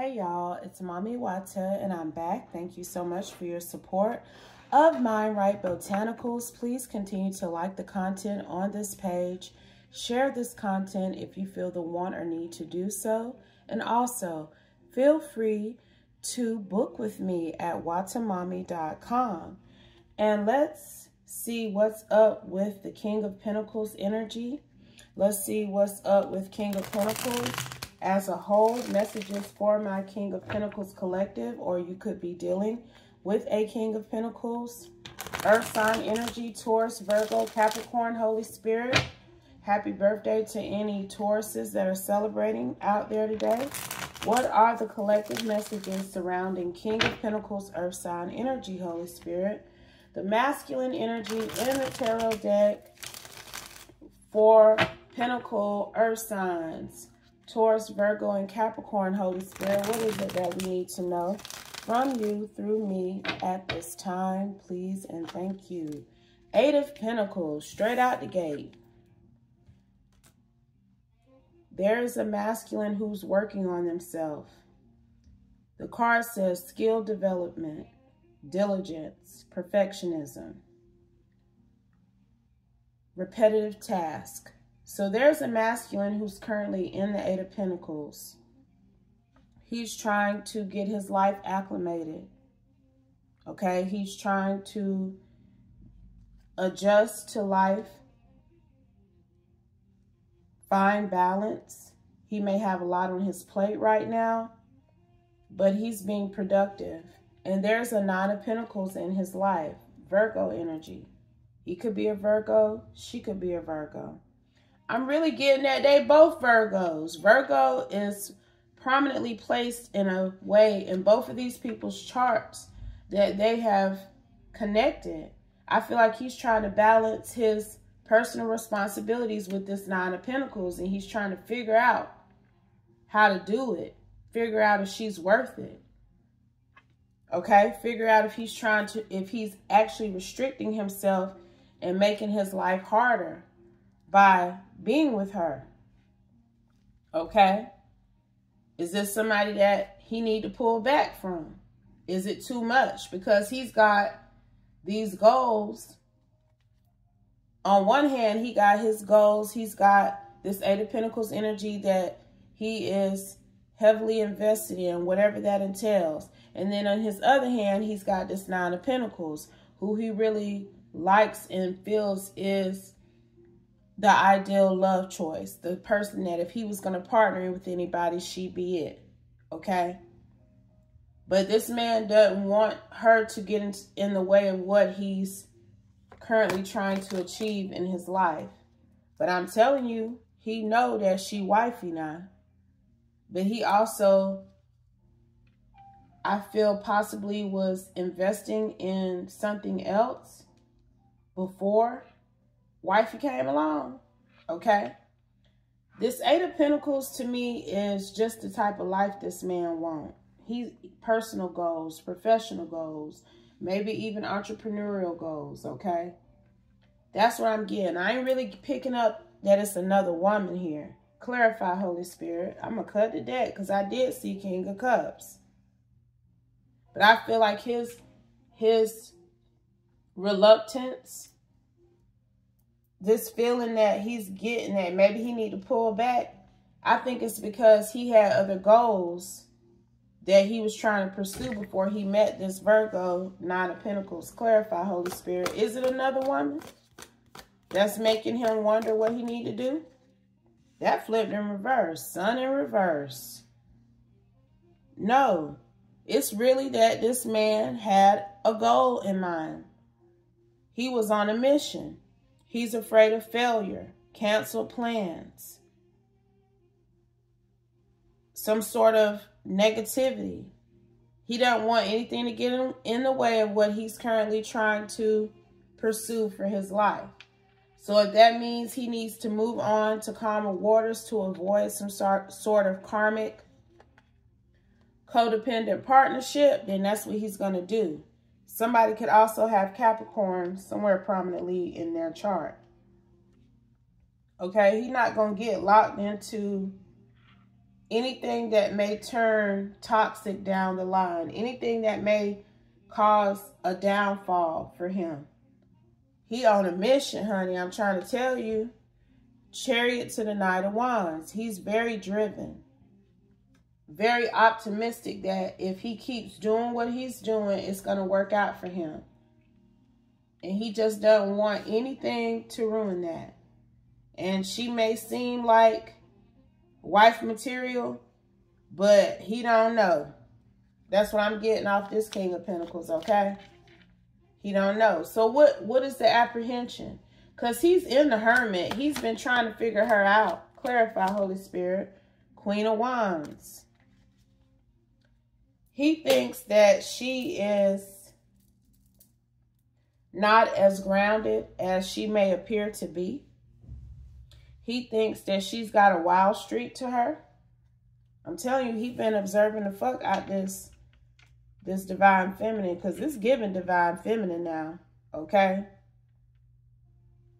Hey y'all, it's Mami Wata and I'm back. Thank you so much for your support of Mind Right Botanicals. Please continue to like the content on this page. Share this content if you feel the want or need to do so. And also, feel free to book with me at watamami.com. And let's see what's up with the King of Pentacles energy. Let's see what's up with King of Pentacles as a whole, messages for my King of Pentacles collective, or you could be dealing with a King of Pentacles. Earth sign energy, Taurus, Virgo, Capricorn, Holy Spirit. Happy birthday to any Tauruses that are celebrating out there today. What are the collective messages surrounding King of Pentacles, Earth sign energy, Holy Spirit? The masculine energy in the tarot deck for Pentacle Earth signs. Taurus, Virgo, and Capricorn, Holy Spirit, what is it that we need to know from you through me at this time, please and thank you. Eight of Pentacles, straight out the gate. There is a masculine who's working on themselves. The card says skill development, diligence, perfectionism, repetitive task. So there's a masculine who's currently in the Eight of Pentacles. He's trying to get his life acclimated. Okay, he's trying to adjust to life, find balance. He may have a lot on his plate right now, but he's being productive. And there's a Nine of Pentacles in his life, Virgo energy. He could be a Virgo, she could be a Virgo. I'm really getting that they both Virgos. Virgo is prominently placed in a way in both of these people's charts that they have connected. I feel like he's trying to balance his personal responsibilities with this Nine of Pentacles and he's trying to figure out how to do it. Figure out if she's worth it. Okay? Figure out if he's trying to, if he's actually restricting himself and making his life harder by being with her. Okay? Is this somebody that he need to pull back from? Is it too much? Because he's got these goals. On one hand, he got his goals. He's got this Eight of Pentacles energy that he is heavily invested in, whatever that entails. And then on his other hand, he's got this Nine of Pentacles, who he really likes and feels is the ideal love choice, the person that if he was going to partner with anybody, she'd be it. Okay? But this man doesn't want her to get in, in the way of what he's currently trying to achieve in his life. But I'm telling you, he know that she wifey now. But he also, I feel possibly was investing in something else before wifey came along, okay? This Eight of Pentacles to me is just the type of life this man wants. He's personal goals, professional goals, maybe even entrepreneurial goals, okay? That's what I'm getting. I ain't really picking up that it's another woman here. Clarify, Holy Spirit. I'm going to cut the deck because I did see King of Cups. But I feel like his, his reluctance this feeling that he's getting that maybe he need to pull back, I think it's because he had other goals that he was trying to pursue before he met this Virgo Nine of Pentacles. Clarify, Holy Spirit. Is it another woman that's making him wonder what he need to do? That flipped in reverse. Sun in reverse. No, it's really that this man had a goal in mind. He was on a mission. He's afraid of failure, cancel plans, some sort of negativity. He doesn't want anything to get in, in the way of what he's currently trying to pursue for his life. So if that means he needs to move on to calmer waters to avoid some sort, sort of karmic codependent partnership, then that's what he's going to do. Somebody could also have Capricorn somewhere prominently in their chart. Okay, he's not going to get locked into anything that may turn toxic down the line, anything that may cause a downfall for him. He on a mission, honey. I'm trying to tell you. Chariot to the Knight of Wands. He's very driven. Very optimistic that if he keeps doing what he's doing, it's going to work out for him. And he just doesn't want anything to ruin that. And she may seem like wife material, but he don't know. That's what I'm getting off this King of Pentacles, okay? He don't know. So what what is the apprehension? Because he's in the hermit. He's been trying to figure her out. Clarify, Holy Spirit. Queen of Wands. He thinks that she is not as grounded as she may appear to be. He thinks that she's got a wild streak to her. I'm telling you, he's been observing the fuck out this, this divine feminine because it's giving divine feminine now, okay?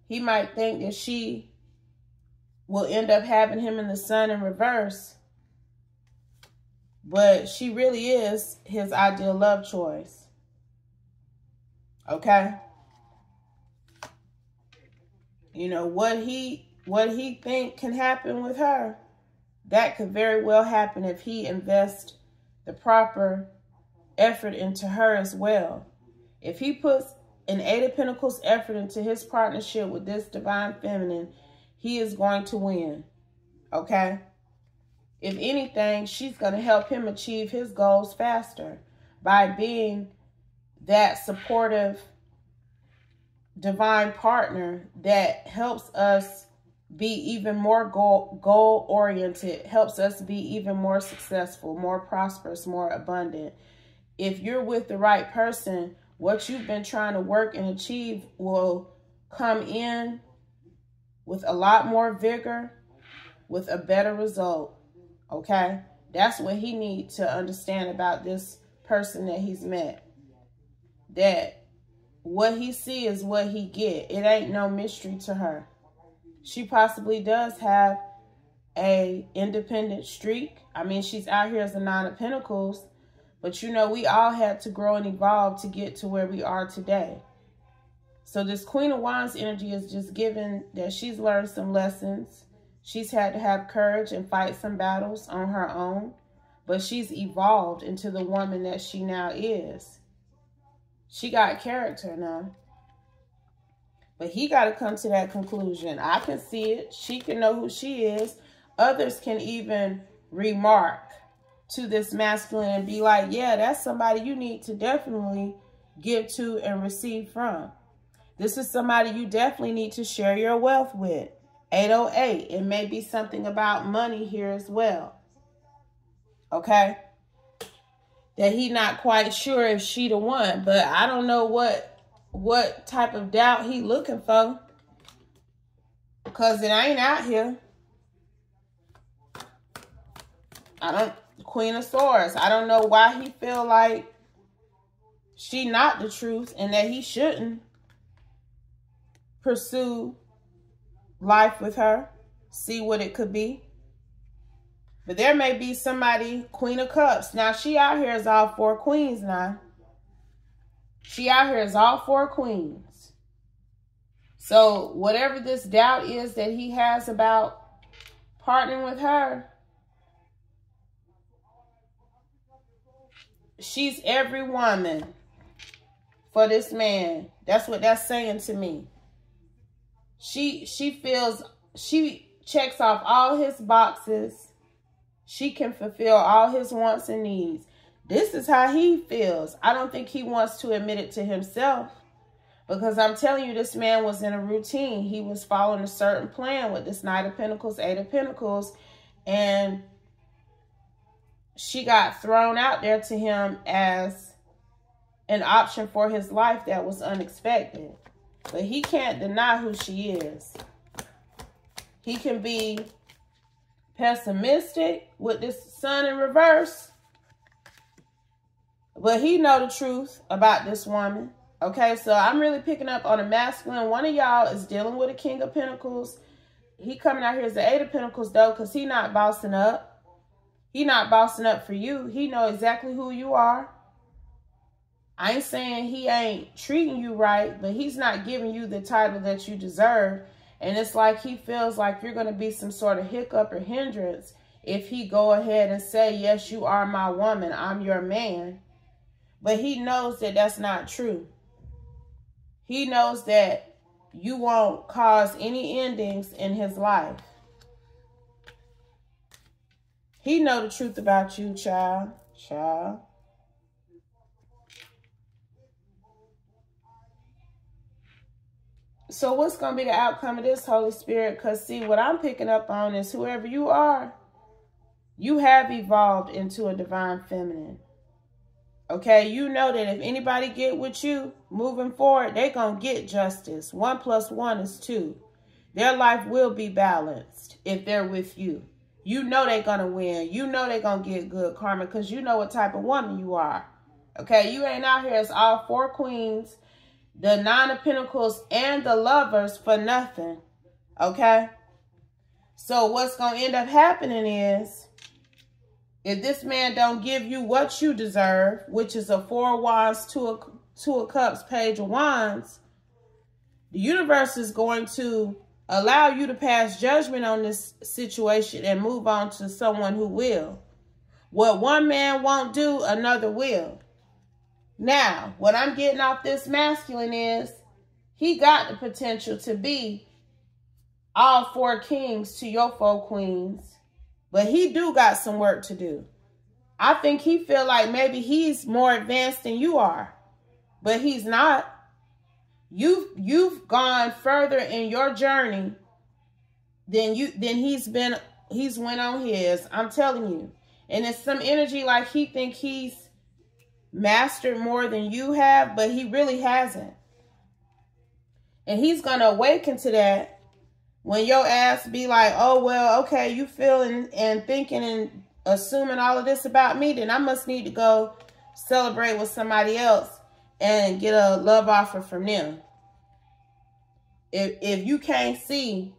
He might think that she will end up having him in the sun in reverse, but she really is his ideal love choice. Okay? You know, what he what he think can happen with her, that could very well happen if he invests the proper effort into her as well. If he puts an Eight of Pentacles effort into his partnership with this Divine Feminine, he is going to win. Okay? If anything, she's going to help him achieve his goals faster by being that supportive divine partner that helps us be even more goal goal oriented helps us be even more successful more prosperous more abundant. If you're with the right person what you've been trying to work and achieve will come in with a lot more vigor with a better result okay that's what he needs to understand about this person that he's met that what he see is what he get it ain't no mystery to her she possibly does have a independent streak. I mean, she's out here as a nine of pentacles, but you know, we all had to grow and evolve to get to where we are today. So this Queen of Wands energy is just given that she's learned some lessons. She's had to have courage and fight some battles on her own, but she's evolved into the woman that she now is. She got character now. But he got to come to that conclusion. I can see it. She can know who she is. Others can even remark to this masculine and be like, yeah, that's somebody you need to definitely give to and receive from. This is somebody you definitely need to share your wealth with. 808. It may be something about money here as well. Okay? That he not quite sure if she the one. But I don't know what what type of doubt he looking for. Because it ain't out here. I don't, Queen of Swords. I don't know why he feel like she not the truth and that he shouldn't pursue life with her. See what it could be. But there may be somebody, Queen of Cups. Now, she out here is all four queens now. She out here is all four queens. So whatever this doubt is that he has about partnering with her, she's every woman for this man. That's what that's saying to me. She she feels she checks off all his boxes. She can fulfill all his wants and needs. This is how he feels. I don't think he wants to admit it to himself. Because I'm telling you, this man was in a routine. He was following a certain plan with this Knight of Pentacles, Eight of Pentacles. And she got thrown out there to him as an option for his life that was unexpected. But he can't deny who she is. He can be pessimistic with this sun in reverse but he know the truth about this woman. Okay, so I'm really picking up on a masculine. One of y'all is dealing with a king of pentacles. He coming out here as the eight of pentacles, though, because he not bossing up. He not bossing up for you. He know exactly who you are. I ain't saying he ain't treating you right, but he's not giving you the title that you deserve. And it's like he feels like you're going to be some sort of hiccup or hindrance if he go ahead and say, yes, you are my woman. I'm your man. But he knows that that's not true. He knows that you won't cause any endings in his life. He know the truth about you, child. Child. So what's going to be the outcome of this, Holy Spirit? Because see, what I'm picking up on is whoever you are, you have evolved into a divine feminine. Okay, you know that if anybody get with you moving forward, they going to get justice. One plus one is two. Their life will be balanced if they're with you. You know they're going to win. You know they're going to get good karma because you know what type of woman you are. Okay, you ain't out here as all four queens the nine of pentacles and the lovers for nothing okay? So what's gonna end up happening is if this man don't give you what you deserve which is a four of wands two of two of cups page of wands the universe is going to allow you to pass judgment on this situation and move on to someone who will. What one man won't do another will now, what I'm getting off this masculine is he got the potential to be all four kings to your four queens. But he do got some work to do. I think he feel like maybe he's more advanced than you are. But he's not. You've you've gone further in your journey than you than he's been he's went on his. I'm telling you. And it's some energy like he think he's mastered more than you have, but he really hasn't. And he's going to awaken to that when your ass be like, oh, well, okay, you feeling and thinking and assuming all of this about me, then I must need to go celebrate with somebody else and get a love offer from them. If, if you can't see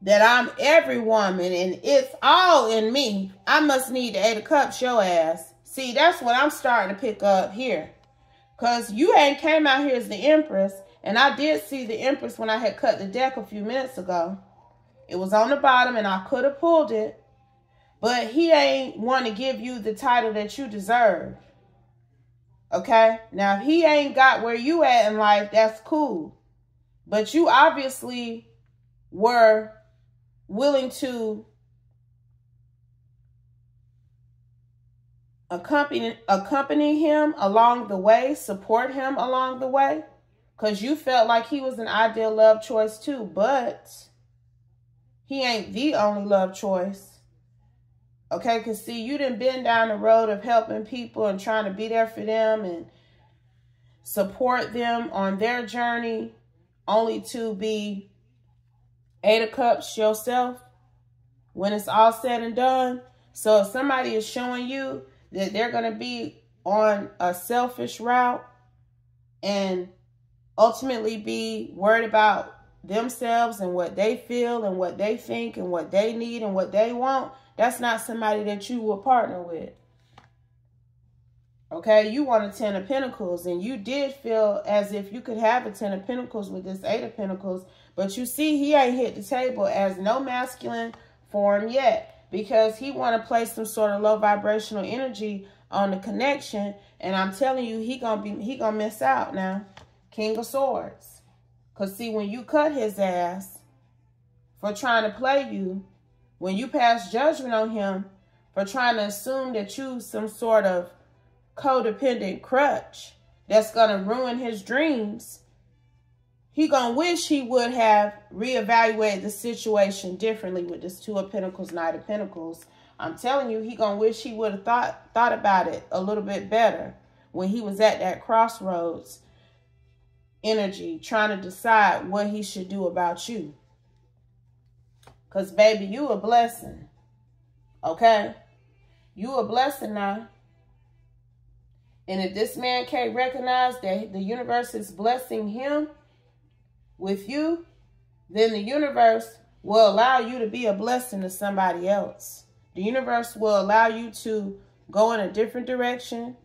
that I'm every woman and it's all in me, I must need to Eight of Cups your ass See, that's what I'm starting to pick up here. Because you ain't came out here as the Empress. And I did see the Empress when I had cut the deck a few minutes ago. It was on the bottom and I could have pulled it. But he ain't want to give you the title that you deserve. Okay? Now, if he ain't got where you at in life, that's cool. But you obviously were willing to accompany accompany him along the way, support him along the way, because you felt like he was an ideal love choice too, but he ain't the only love choice. Okay, because see, you didn't been down the road of helping people and trying to be there for them and support them on their journey, only to be Eight of Cups yourself when it's all said and done. So if somebody is showing you that they're going to be on a selfish route and ultimately be worried about themselves and what they feel and what they think and what they need and what they want, that's not somebody that you will partner with. Okay, you want a Ten of Pentacles, and you did feel as if you could have a Ten of Pentacles with this Eight of Pentacles, but you see he ain't hit the table as no masculine form yet because he want to place some sort of low vibrational energy on the connection. And I'm telling you, he gonna be he gonna miss out now. King of Swords. Cause see, when you cut his ass for trying to play you, when you pass judgment on him for trying to assume that you some sort of codependent crutch that's gonna ruin his dreams, he gonna wish he would have reevaluated the situation differently with this two of pentacles knight of pentacles. I'm telling you he gonna wish he would have thought thought about it a little bit better when he was at that crossroads energy trying to decide what he should do about you. Because baby you a blessing okay? You a blessing now. And if this man can't recognize that the universe is blessing him with you, then the universe will allow you to be a blessing to somebody else. The universe will allow you to go in a different direction,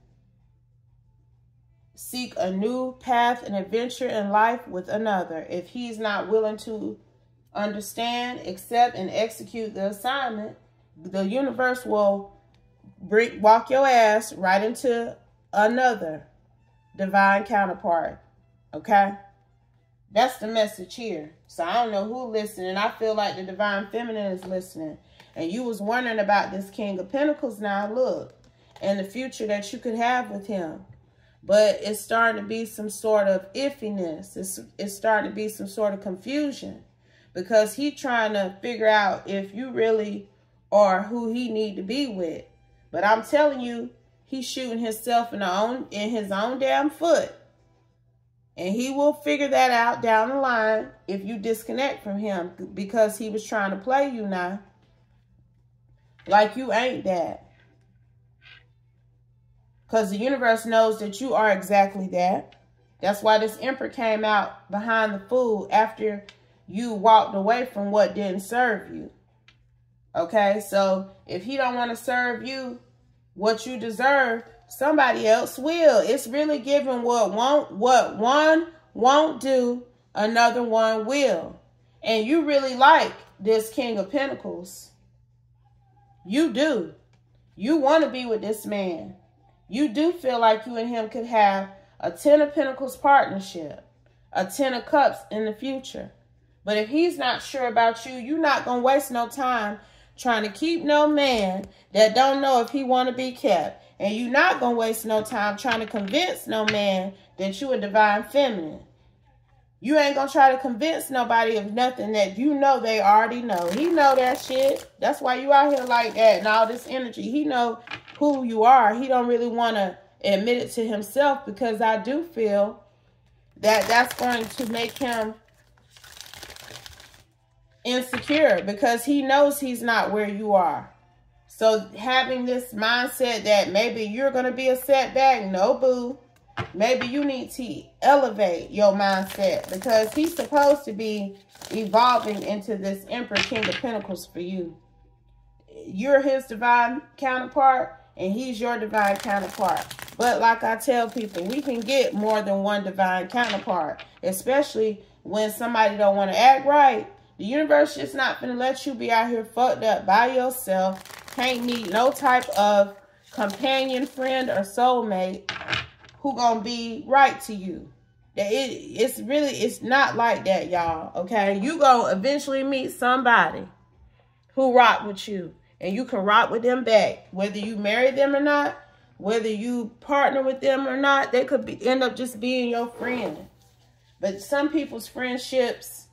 seek a new path and adventure in life with another. If he's not willing to understand, accept, and execute the assignment, the universe will bring, walk your ass right into another divine counterpart. Okay? That's the message here. So I don't know who listening. I feel like the divine feminine is listening. And you was wondering about this King of Pentacles now. Look. And the future that you could have with him. But it's starting to be some sort of iffiness. It's, it's starting to be some sort of confusion. Because he trying to figure out if you really are who he need to be with. But I'm telling you, he's shooting himself in, the own, in his own damn foot. And he will figure that out down the line if you disconnect from him because he was trying to play you now. Like you ain't that. Because the universe knows that you are exactly that. That's why this emperor came out behind the fool after you walked away from what didn't serve you. Okay, so if he don't want to serve you what you deserve, somebody else will. It's really giving what won't what one won't do, another one will. And you really like this King of Pentacles. You do. You want to be with this man. You do feel like you and him could have a Ten of Pentacles partnership, a Ten of Cups in the future. But if he's not sure about you, you're not going to waste no time trying to keep no man that don't know if he want to be kept. And you're not going to waste no time trying to convince no man that you a divine feminine. You ain't going to try to convince nobody of nothing that you know they already know. He know that shit. That's why you out here like that and all this energy. He know who you are. He don't really want to admit it to himself because I do feel that that's going to make him insecure because he knows he's not where you are. So having this mindset that maybe you're going to be a setback, no boo. Maybe you need to elevate your mindset because he's supposed to be evolving into this Emperor King of Pentacles for you. You're his divine counterpart and he's your divine counterpart. But like I tell people, we can get more than one divine counterpart, especially when somebody don't want to act right the universe just not going to let you be out here fucked up by yourself. Can't need no type of companion, friend, or soulmate who to be right to you. It, it's really, it's not like that, y'all. Okay? You to eventually meet somebody who rock with you. And you can rock with them back. Whether you marry them or not, whether you partner with them or not, they could be, end up just being your friend. But some people's friendships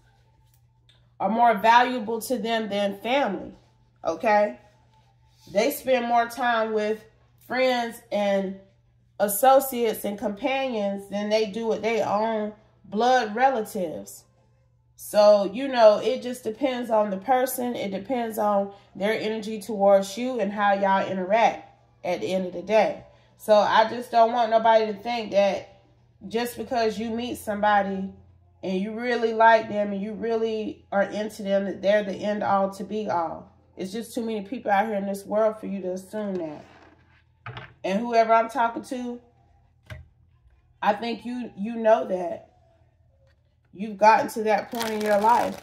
are more valuable to them than family, okay? They spend more time with friends and associates and companions than they do with their own blood relatives. So, you know, it just depends on the person. It depends on their energy towards you and how y'all interact at the end of the day. So I just don't want nobody to think that just because you meet somebody and you really like them and you really are into them, that they're the end all to be all. It's just too many people out here in this world for you to assume that. And whoever I'm talking to, I think you you know that. You've gotten to that point in your life.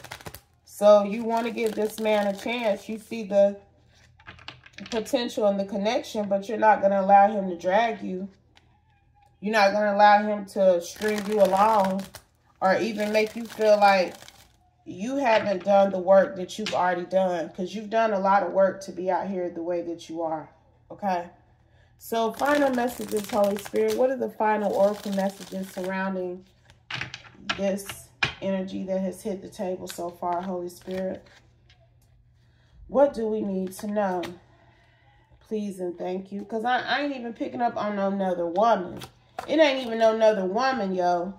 So you want to give this man a chance. You see the potential and the connection, but you're not going to allow him to drag you. You're not going to allow him to string you along or even make you feel like you haven't done the work that you've already done because you've done a lot of work to be out here the way that you are. Okay. So final messages, Holy Spirit. What are the final oracle messages surrounding this energy that has hit the table so far, Holy Spirit? What do we need to know? Please and thank you. Because I, I ain't even picking up on no another woman. It ain't even no another woman, yo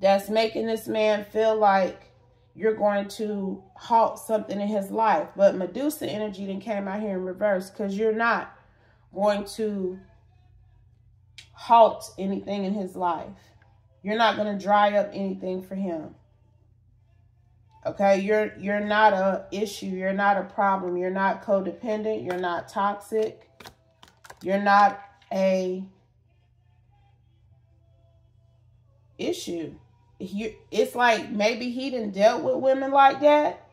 that's making this man feel like you're going to halt something in his life. But Medusa energy then came out here in reverse because you're not going to halt anything in his life. You're not going to dry up anything for him. Okay, you're you're not a issue, you're not a problem, you're not codependent, you're not toxic. You're not a issue. You, it's like maybe he didn't dealt with women like that.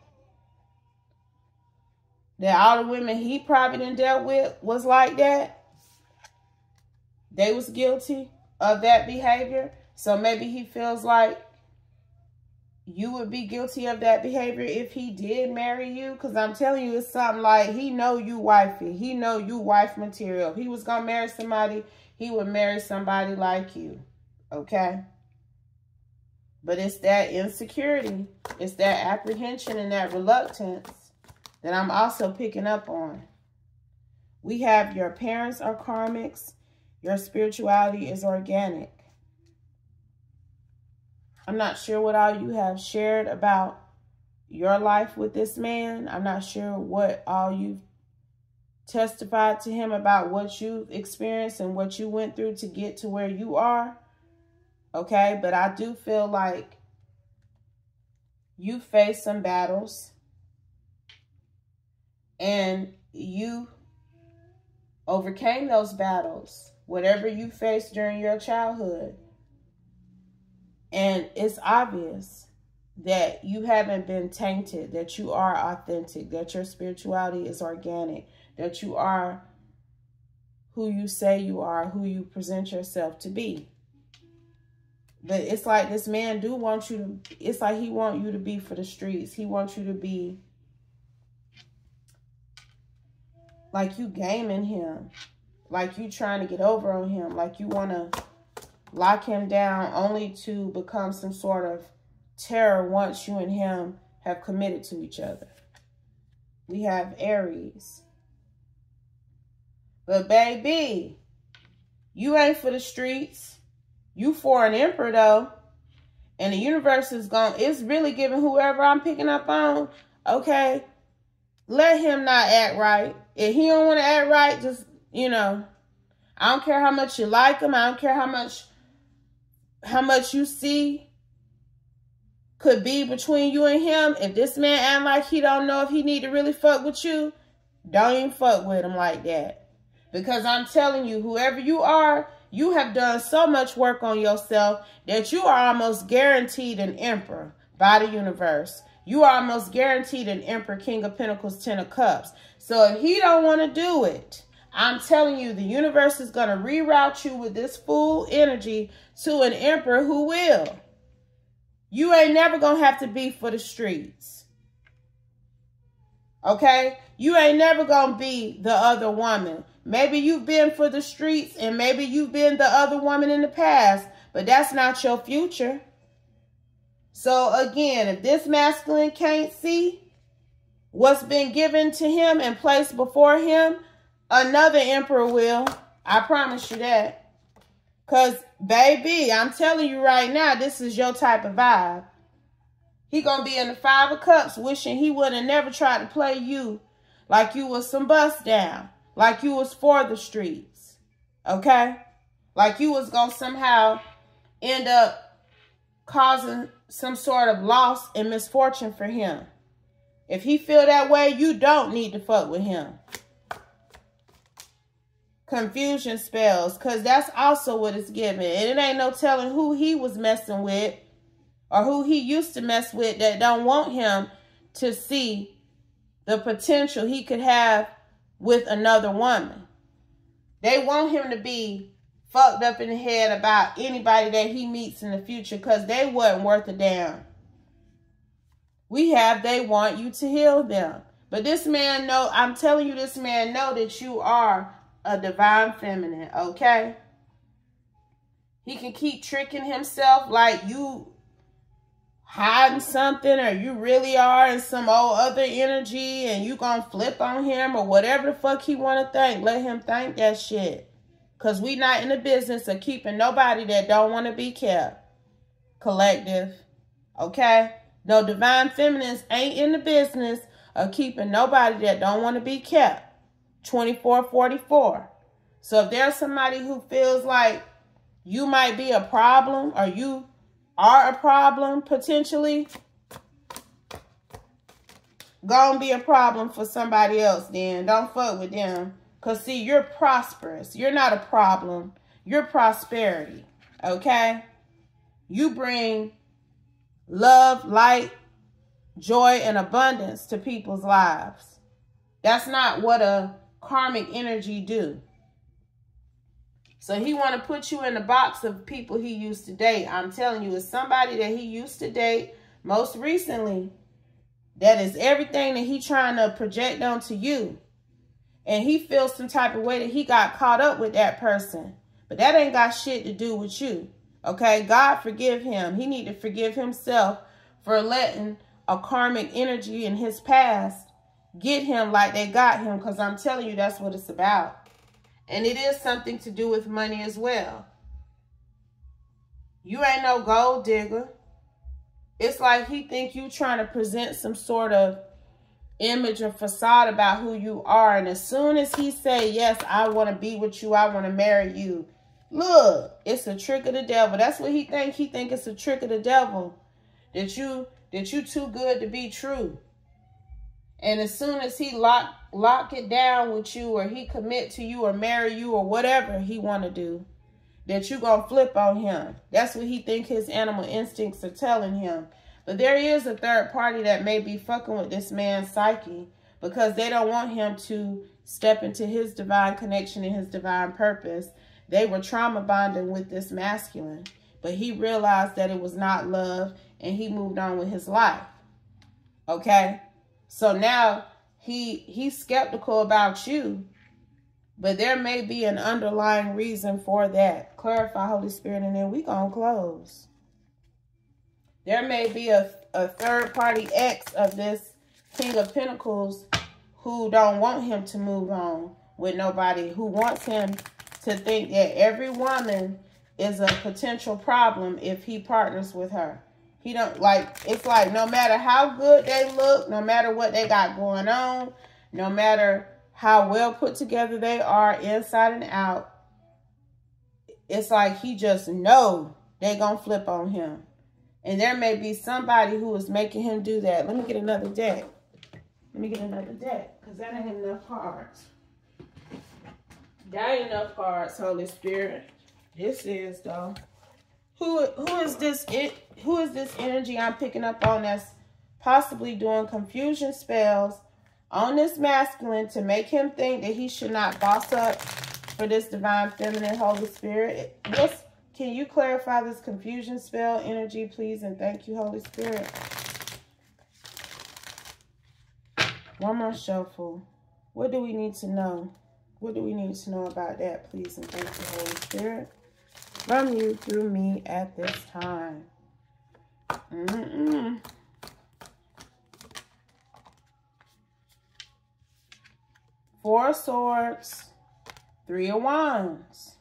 That all the women he probably didn't dealt with was like that. They was guilty of that behavior. So maybe he feels like you would be guilty of that behavior if he did marry you. Because I'm telling you, it's something like he know you wifey. He know you wife material. If he was going to marry somebody, he would marry somebody like you. Okay? But it's that insecurity. It's that apprehension and that reluctance that I'm also picking up on. We have your parents are karmics. Your spirituality is organic. I'm not sure what all you have shared about your life with this man. I'm not sure what all you've testified to him about what you've experienced and what you went through to get to where you are. Okay, but I do feel like you faced some battles and you overcame those battles, whatever you faced during your childhood. And it's obvious that you haven't been tainted, that you are authentic, that your spirituality is organic, that you are who you say you are, who you present yourself to be. But it's like this man do want you to, it's like he want you to be for the streets. He wants you to be like you gaming him. Like you trying to get over on him. Like you want to lock him down only to become some sort of terror once you and him have committed to each other. We have Aries. But baby, you ain't for the streets. You for an emperor though. And the universe is going, it's really giving whoever I'm picking up on, okay, let him not act right. If he don't want to act right, just, you know, I don't care how much you like him. I don't care how much how much you see could be between you and him, if this man act like he don't know if he need to really fuck with you, don't even fuck with him like that. Because I'm telling you, whoever you are, you have done so much work on yourself that you are almost guaranteed an emperor by the universe. You are almost guaranteed an emperor, king of pentacles, ten of cups. So if he don't want to do it, I'm telling you, the universe is going to reroute you with this full energy to an emperor who will. You ain't never going to have to be for the streets. Okay? You ain't never going to be the other woman. Maybe you've been for the streets and maybe you've been the other woman in the past, but that's not your future. So again, if this masculine can't see what's been given to him and placed before him, Another emperor will. I promise you that. Because, baby, I'm telling you right now, this is your type of vibe. He going to be in the five of cups wishing he would have never tried to play you like you was some bust down. Like you was for the streets. Okay? Like you was going to somehow end up causing some sort of loss and misfortune for him. If he feel that way, you don't need to fuck with him confusion spells because that's also what it's giving. And it ain't no telling who he was messing with or who he used to mess with that don't want him to see the potential he could have with another woman. They want him to be fucked up in the head about anybody that he meets in the future because they wasn't worth a damn. We have they want you to heal them. But this man know, I'm telling you, this man know that you are a divine feminine, okay? He can keep tricking himself like you hiding something or you really are in some old other energy and you gonna flip on him or whatever the fuck he wanna think. Let him think that shit. Cause we not in the business of keeping nobody that don't want to be kept. Collective. Okay? No divine feminists ain't in the business of keeping nobody that don't want to be kept. 2444. So if there's somebody who feels like you might be a problem or you are a problem potentially, gonna be a problem for somebody else then. Don't fuck with them. Because, see, you're prosperous. You're not a problem. You're prosperity. Okay? You bring love, light, joy, and abundance to people's lives. That's not what a karmic energy do. So he want to put you in the box of people he used to date. I'm telling you, it's somebody that he used to date most recently. That is everything that he trying to project onto you. And he feels some type of way that he got caught up with that person. But that ain't got shit to do with you. Okay, God forgive him. He need to forgive himself for letting a karmic energy in his past get him like they got him. Because I'm telling you, that's what it's about. And it is something to do with money as well. You ain't no gold digger. It's like he think you trying to present some sort of image or facade about who you are. And as soon as he say, yes, I want to be with you, I want to marry you, Look, it's a trick of the devil. That's what he think. He think it's a trick of the devil. That you that you too good to be true. And as soon as he lock lock it down with you or he commit to you or marry you or whatever he want to do, that you going to flip on him. That's what he think his animal instincts are telling him. But there is a third party that may be fucking with this man's psyche because they don't want him to step into his divine connection and his divine purpose they were trauma bonding with this masculine, but he realized that it was not love and he moved on with his life. Okay? So now he he's skeptical about you, but there may be an underlying reason for that. Clarify, Holy Spirit, and then we gonna close. There may be a, a third party ex of this King of Pentacles who don't want him to move on with nobody, who wants him to think that every woman is a potential problem if he partners with her. He don't like it's like no matter how good they look, no matter what they got going on, no matter how well put together they are inside and out, it's like he just know they gonna flip on him. And there may be somebody who is making him do that. Let me get another deck. Let me get another deck because that ain't enough cards. That ain't enough cards, Holy Spirit. This is though. Who who is this who is this energy I'm picking up on that's possibly doing confusion spells on this masculine to make him think that he should not boss up for this divine feminine Holy Spirit? Can you clarify this confusion spell energy, please? And thank you, Holy Spirit. One more shuffle. What do we need to know? What do we need to know about that, please? And thank you, Holy Spirit, from you through me at this time. Mm -mm. Four swords, three of wands.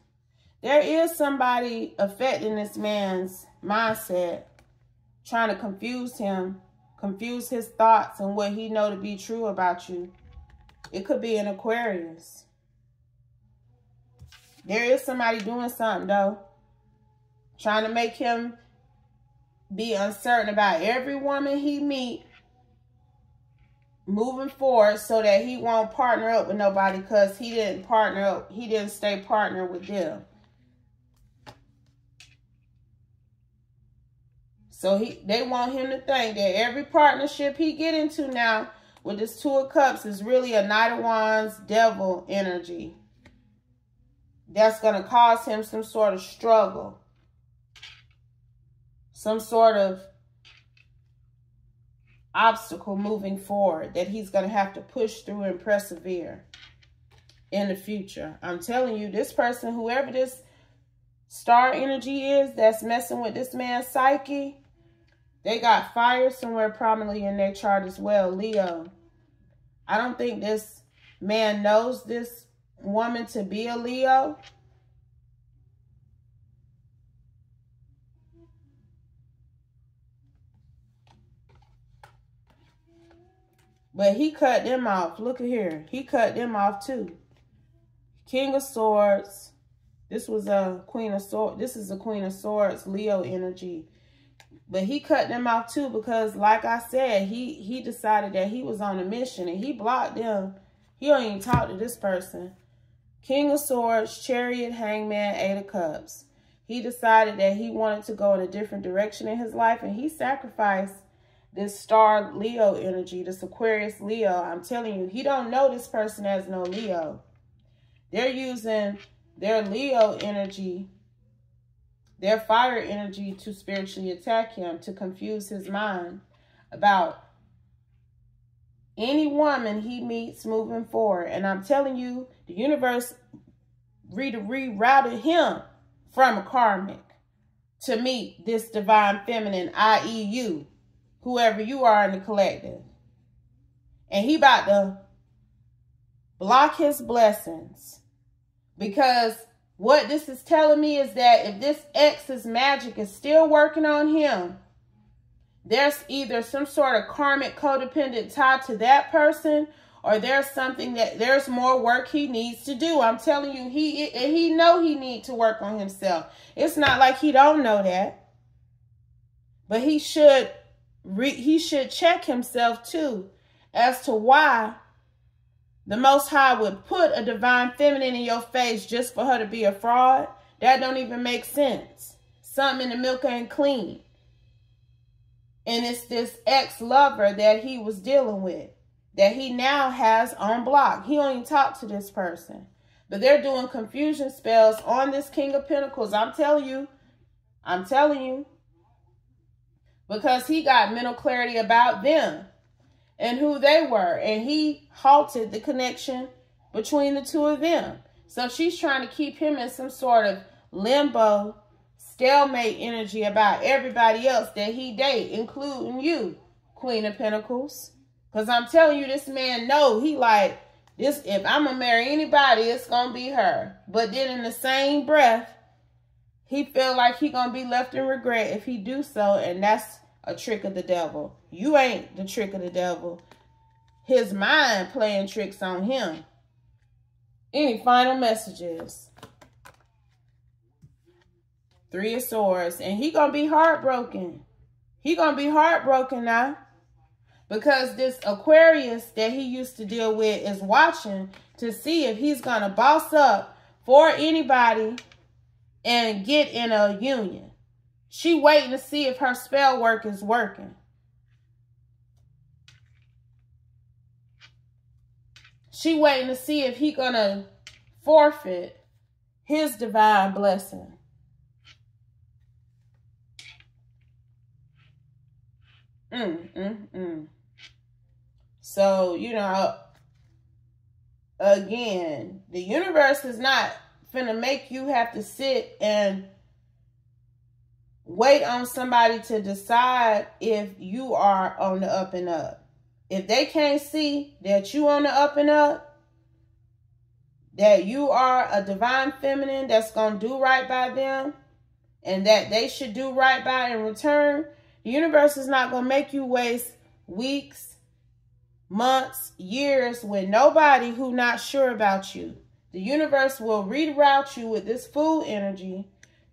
There is somebody affecting this man's mindset, trying to confuse him, confuse his thoughts and what he know to be true about you. It could be an Aquarius. There is somebody doing something, though. Trying to make him be uncertain about every woman he meet moving forward so that he won't partner up with nobody because he didn't partner up. He didn't stay partner with them. So he they want him to think that every partnership he get into now with this Two of Cups is really a Knight of Wands devil energy that's going to cause him some sort of struggle, some sort of obstacle moving forward that he's going to have to push through and persevere in the future. I'm telling you, this person, whoever this star energy is that's messing with this man's psyche, they got fire somewhere prominently in their chart as well, Leo. I don't think this man knows this woman to be a Leo. But he cut them off. Look at here. He cut them off too. King of Swords. This was a Queen of Swords. This is a Queen of Swords, Leo energy. But he cut them off too because, like I said, he, he decided that he was on a mission and he blocked them. He don't even talk to this person. King of Swords, Chariot, Hangman, Eight of Cups. He decided that he wanted to go in a different direction in his life and he sacrificed this star Leo energy, this Aquarius Leo. I'm telling you, he don't know this person as no Leo. They're using their Leo energy, their fire energy to spiritually attack him, to confuse his mind about any woman he meets moving forward. And I'm telling you, the universe re rerouted him from a karmic to meet this divine feminine, i.e. you, whoever you are in the collective. And he about to block his blessings because what this is telling me is that if this ex's magic is still working on him, there's either some sort of karmic codependent tie to that person or there's something that there's more work he needs to do. I'm telling you, he he know he need to work on himself. It's not like he don't know that. But he should re, he should check himself too as to why the Most High would put a divine feminine in your face just for her to be a fraud. That don't even make sense. Something in the milk ain't clean. And it's this ex-lover that he was dealing with that he now has on block. He only talked to this person. But they're doing confusion spells on this King of Pentacles. I'm telling you. I'm telling you. Because he got mental clarity about them and who they were. And he halted the connection between the two of them. So she's trying to keep him in some sort of limbo stalemate energy about everybody else that he date, including you, Queen of Pentacles. Because I'm telling you, this man know he like, this. if I'm going to marry anybody, it's going to be her. But then in the same breath, he feel like he to be left in regret if he do so. And that's a trick of the devil. You ain't the trick of the devil. His mind playing tricks on him. Any final messages? Three of Swords. And he to be heartbroken. He to be heartbroken now. Because this Aquarius that he used to deal with is watching to see if he's going to boss up for anybody and get in a union. She waiting to see if her spell work is working. She waiting to see if he to forfeit his divine blessing. Mm, mm, mm. So, you know, again, the universe is not finna make you have to sit and wait on somebody to decide if you are on the up and up. If they can't see that you on the up and up, that you are a divine feminine that's going to do right by them, and that they should do right by in return, the universe is not going to make you waste weeks, months, years with nobody who not sure about you. The universe will reroute you with this full energy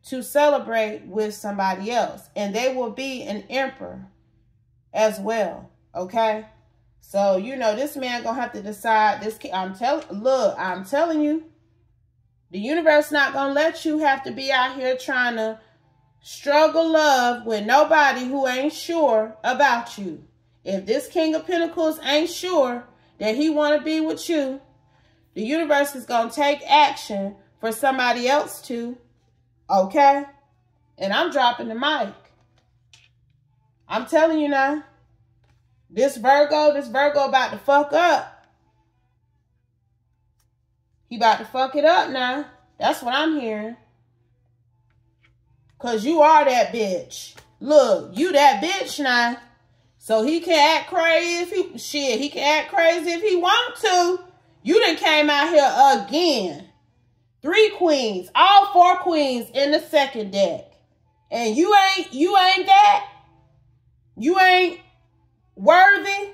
to celebrate with somebody else. And they will be an emperor as well. Okay? So, you know, this man gonna have to decide this. I'm telling, look, I'm telling you, the universe not gonna let you have to be out here trying to struggle love with nobody who ain't sure about you. If this King of Pentacles ain't sure that he want to be with you, the universe is going to take action for somebody else to. Okay? And I'm dropping the mic. I'm telling you now. This Virgo, this Virgo about to fuck up. He about to fuck it up now. That's what I'm hearing. Cause you are that bitch. Look, you that bitch now. So he can act crazy if he shit, he can act crazy if he want to. You done came out here again. Three queens, all four queens in the second deck. And you ain't you ain't that. You ain't worthy.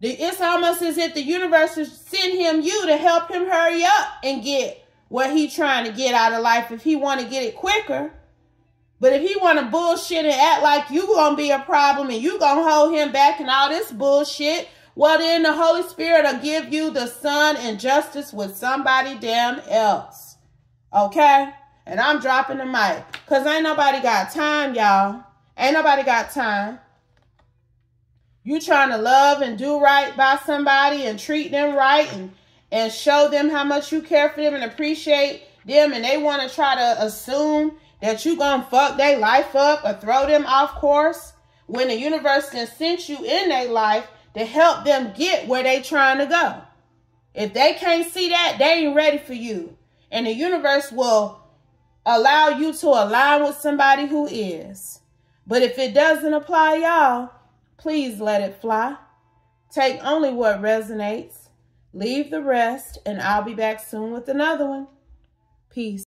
It's almost as if the universe is send him you to help him hurry up and get what he trying to get out of life if he want to get it quicker. But if he want to bullshit and act like you going to be a problem and you going to hold him back and all this bullshit, well, then the Holy Spirit will give you the sun and justice with somebody damn else. Okay? And I'm dropping the mic. Because ain't nobody got time, y'all. Ain't nobody got time. You trying to love and do right by somebody and treat them right and, and show them how much you care for them and appreciate them and they want to try to assume that you gonna fuck their life up or throw them off course when the universe can sent you in their life to help them get where they trying to go. If they can't see that, they ain't ready for you. And the universe will allow you to align with somebody who is. But if it doesn't apply, y'all, please let it fly. Take only what resonates. Leave the rest, and I'll be back soon with another one. Peace.